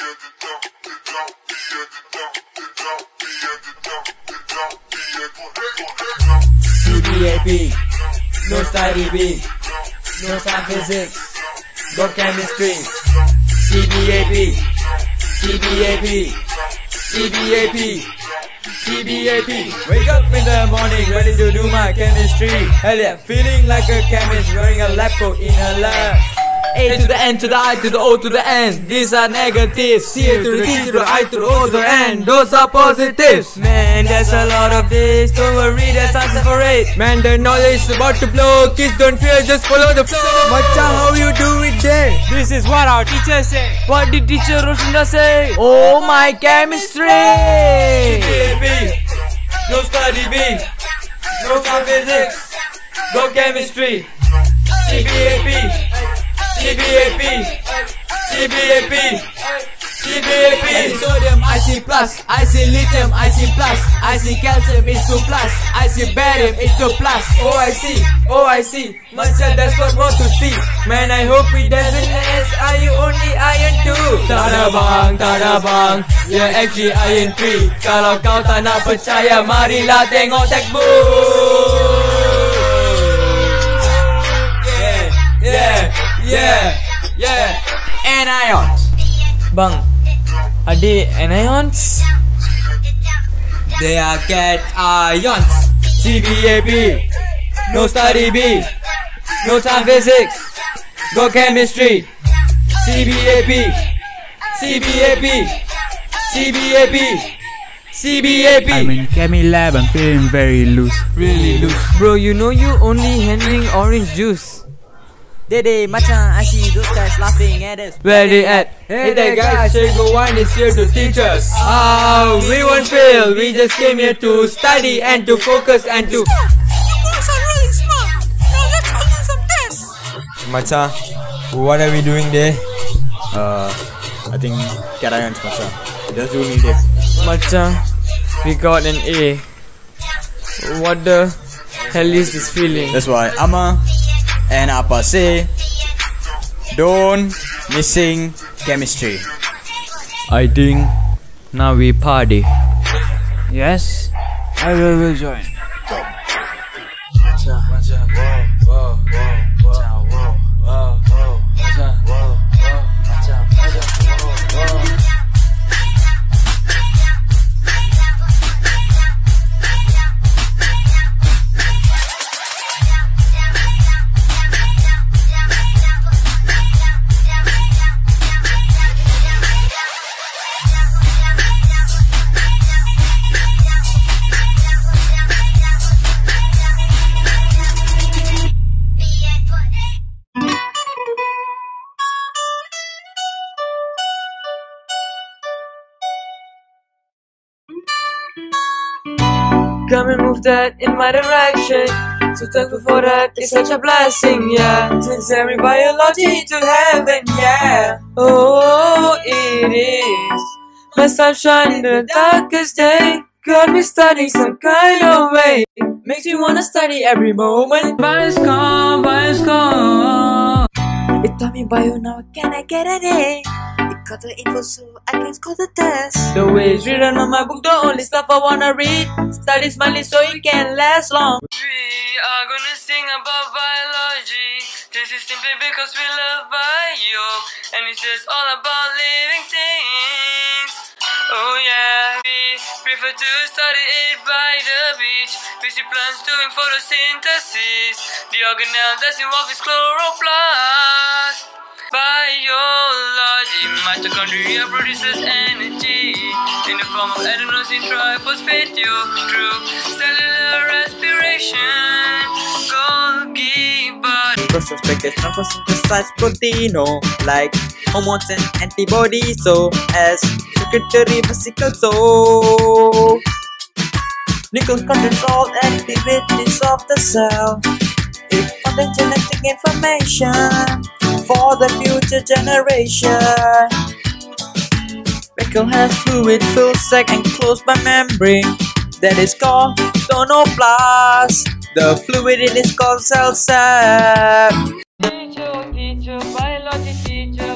CBAP, no study B, no science physics, no chemistry. CBAP, CBAP, CBAP, CBAP. Wake up in the morning, ready to do my chemistry. Hell yeah, feeling like a chemist wearing a lab coat in a lab. A to the N to the I to the O to the N. These are negatives. C to the T to the I to the O to the N. Those are positives. Man, there's a lot of this. Don't worry, there's answer for it. Man, the knowledge is about to blow. Kids don't fear, just follow the flow. Macha, how you do it there? This is what our teacher said. What did teacher Roslinda say? Oh my chemistry! CBAP, no study B, no physics, no chemistry. CBAP, CBAP, CBAP, CBAP. See sodium, I see plus, I see lithium, I see plus, I see calcium, it's two plus, I see barium, it's two plus. Oh I see, oh I see, Macha that's what more to see. Man I hope it doesn't S, are you only iron two? Tada bang, tada bang, yeah actually iron three. Kalau kau tak nak percaya, marilah tengok textbook. Yeah. Yeah. Anions. Bang, ada anions? They are cations. CBAP. No study B. No science physics. Go chemistry. CBAP. CBAP. CBAP. CBAP. I'm in chemi lab. I'm feeling very loose. really loose. Bro, you know you only handling orange juice. Dede, Macha, I see those guys laughing at us. Where they at? Hey there guys, Cikgu Wan is here to teach us. Ah, we won't fail. We just came here to study and to focus and to. Macha, what are we doing there? Uh, I think cations, Macha. Just do need it. Macha, we got an A. What the hell is this feeling? That's why Ama and Apa say, don't missing chemistry. I think now we party. Yes, I will, will join. Come and move that in my direction. So thankful for that, it's such a blessing, yeah. Since biology to heaven, yeah. Oh, it is. My sunshine in the darkest day. Got me studying some kind of way. Makes me wanna study every moment. Bioscope, bioscope. It taught me bio, now can I get an A? It got the info so I can score the test. The way it's written on my book, the only stuff I wanna read. Study smartly so it can last long. We are gonna sing about biology. This is simply because we love bio, and it's just all about living things. Oh yeah, we prefer to study it by the beach. We see plants doing photosynthesis. The organelle that's involved is chloroplast. Biology, mitochondria produces energy in the form of adenosine triphosphate through cellular respiration. Golgi body. Process practice not for synthesize protein, like hormones and antibodies, so as secretory vesicle, so nickel contains all activities of the cell. It contains genetic information for the future generation. Nickel has fluid filled sac enclosed by membrane that is called tonoplast. The fluid in is called cell sap. Teacher, teacher, biology teacher.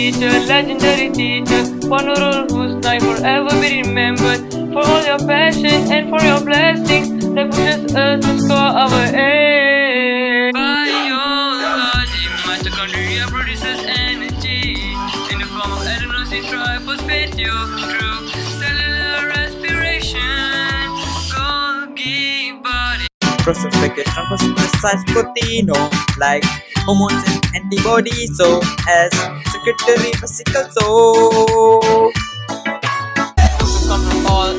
Teacher, legendary teacher, honorable whose name forever be remembered. For all your passion and for your blessings that pushes us to score our aim. Biology, mitochondria produces energy in the form of adenosine triphosphate. True cellular respiration, Golgi body. regulation for synthesize protein oh, like hormones antibodies so as secretory vesicle so. All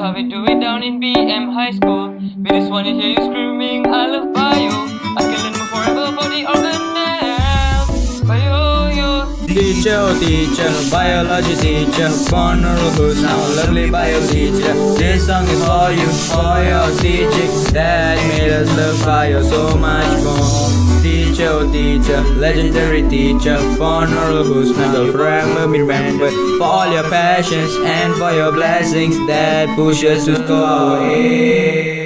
how we do it down in BM High School. We just wanna hear you screaming, I love bio. I can learn more forever for the organelles. Bio, yo. Teacher, oh teacher, biology teacher, who's now lovely bio teacher. This song is for you, for your teaching that made us love bio so much more. Teacher, oh teacher, legendary teacher, honorable who's will forever be remembered for all your passions and for your blessings that push us to score.